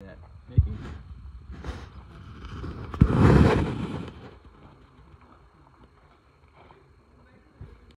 that. Mickey?